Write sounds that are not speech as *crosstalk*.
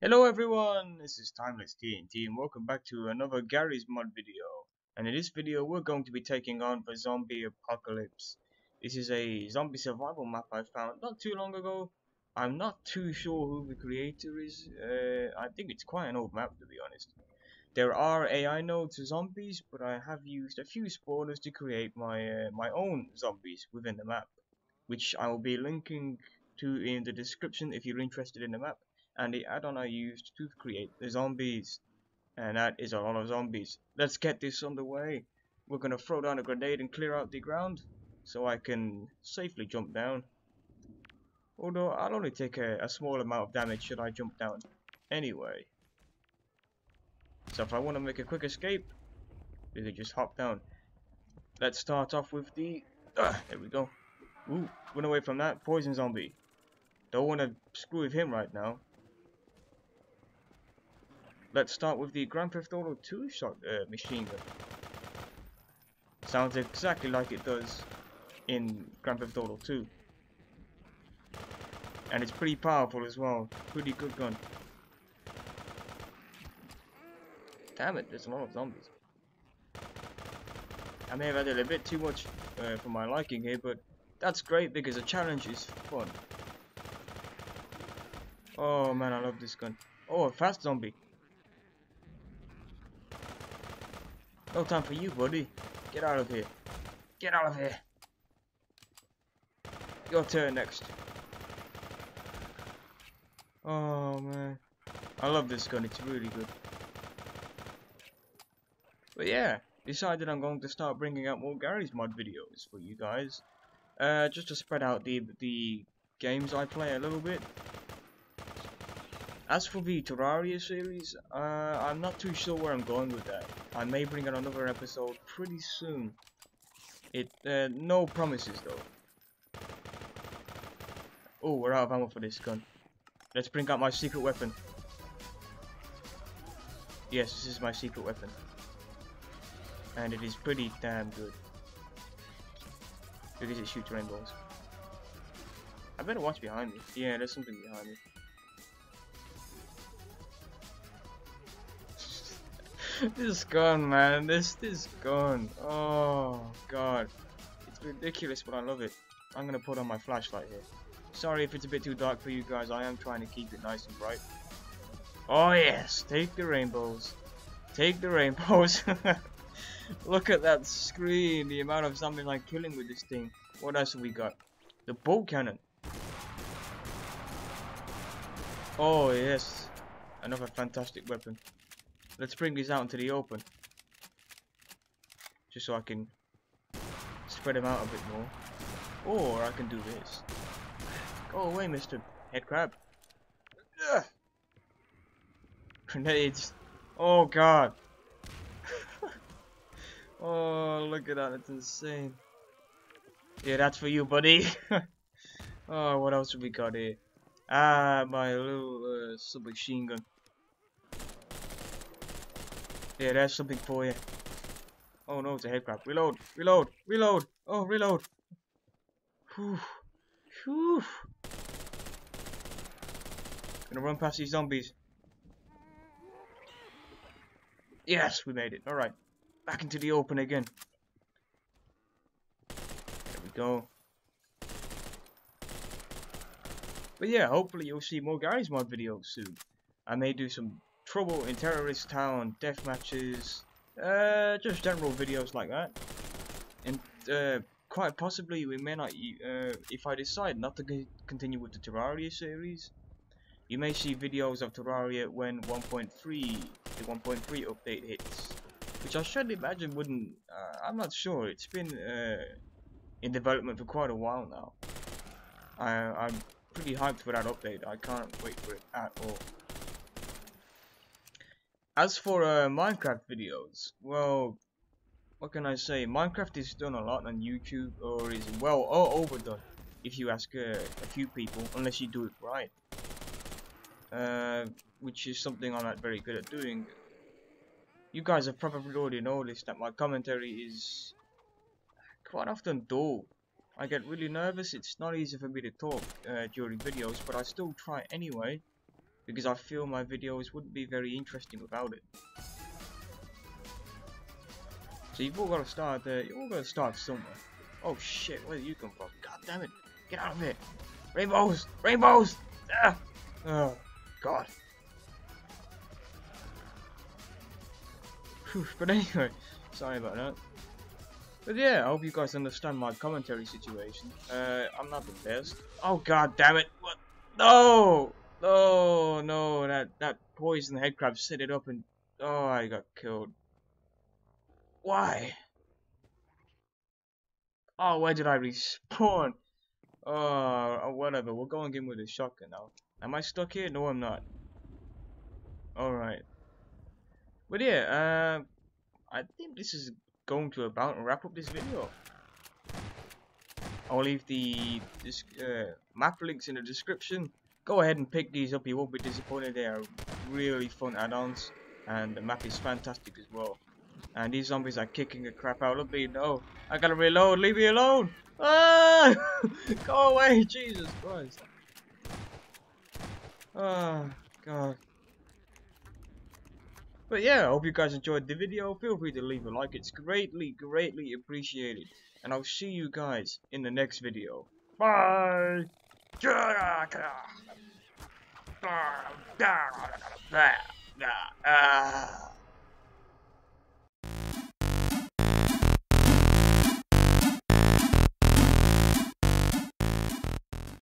Hello everyone, this is Timeless TNT and welcome back to another Garry's Mod video. And in this video we're going to be taking on the Zombie Apocalypse. This is a zombie survival map I found not too long ago. I'm not too sure who the creator is, uh, I think it's quite an old map to be honest. There are AI nodes zombies, but I have used a few spawners to create my, uh, my own zombies within the map. Which I will be linking to in the description if you're interested in the map and the add-on I used to create the zombies. And that is a lot of zombies. Let's get this underway. We're gonna throw down a grenade and clear out the ground so I can safely jump down. Although I'll only take a, a small amount of damage should I jump down anyway. So if I want to make a quick escape, we can just hop down. Let's start off with the... Uh, there we go. Ooh, run away from that poison zombie. Don't want to screw with him right now. Let's start with the Grand Theft Auto 2 shot uh, machine gun. Sounds exactly like it does in Grand Theft Auto 2. And it's pretty powerful as well. Pretty good gun. Damn it, there's a lot of zombies. I may have added a bit too much uh, for my liking here, but that's great because the challenge is fun. Oh man, I love this gun. Oh, a fast zombie. No time for you, buddy. Get out of here. Get out of here. Your turn next. Oh man. I love this gun, it's really good. But yeah, decided I'm going to start bringing out more Garry's Mod videos for you guys. Uh, just to spread out the, the games I play a little bit. As for the Terraria series, uh, I'm not too sure where I'm going with that. I may bring out another episode pretty soon. It uh, no promises though. Oh, we're out of ammo for this gun. Let's bring out my secret weapon. Yes, this is my secret weapon. And it is pretty damn good. Because it shoots rainbows. I better watch behind me. Yeah, there's something behind me. *laughs* this gun, man. This this gun. Oh god, it's ridiculous, but I love it. I'm gonna put on my flashlight here. Sorry if it's a bit too dark for you guys. I am trying to keep it nice and bright. Oh yes, take the rainbows. Take the rainbows. *laughs* Look at that screen. The amount of something like killing with this thing. What else have we got? The bolt cannon. Oh yes, another fantastic weapon. Let's bring these out into the open. Just so I can spread them out a bit more. Or I can do this. Go away, Mr. Head Crab. Ugh. *laughs* Grenades. Oh god. *laughs* oh, look at that. It's insane. Yeah, that's for you, buddy. *laughs* oh, what else have we got here? Ah, my little uh, submachine gun. Yeah, there's something for you. Oh no, it's a headcrab. Reload, reload, reload. Oh, reload. Whew. Whew. Gonna run past these zombies. Yes, we made it. Alright. Back into the open again. There we go. But yeah, hopefully you'll see more Garry's Mod videos soon. I may do some trouble in terrorist town, death matches, uh, just general videos like that. And uh, quite possibly we may not, uh, if I decide not to continue with the Terraria series, you may see videos of Terraria when 1.3, the 1.3 update hits. Which I should imagine wouldn't, uh, I'm not sure, it's been uh, in development for quite a while now. I, I'm pretty hyped for that update, I can't wait for it at all. As for uh, Minecraft videos, well, what can I say? Minecraft is done a lot on YouTube, or is well overdone, if you ask uh, a few people, unless you do it right. Uh, which is something I'm not very good at doing. You guys have probably already noticed that my commentary is quite often dull. I get really nervous, it's not easy for me to talk uh, during videos, but I still try anyway. Because I feel my videos wouldn't be very interesting without it. So you've all got to start. Uh, you all got to start somewhere. Oh shit! Where did you come from? God damn it! Get out of here! Rainbows! Rainbows! Ah! Oh God! Whew, but anyway, sorry about that. But yeah, I hope you guys understand my commentary situation. Uh, I'm not the best. Oh god damn it! What? No! No, no, that, that poison headcrab set it up and... Oh, I got killed. Why? Oh, where did I respawn? Oh, whatever, we're going in with a shotgun now. Am I stuck here? No, I'm not. Alright. But yeah, uh, I think this is going to about wrap up this video. I'll leave the uh, map links in the description. Go ahead and pick these up, you won't be disappointed. They are really fun add-ons, and the map is fantastic as well. And these zombies are kicking the crap out of me. No, I gotta reload. Leave me alone. Ah! *laughs* Go away, Jesus Christ. Oh, God. But yeah, I hope you guys enjoyed the video. Feel free to leave a like. It's greatly, greatly appreciated. And I'll see you guys in the next video. Bye! Ah.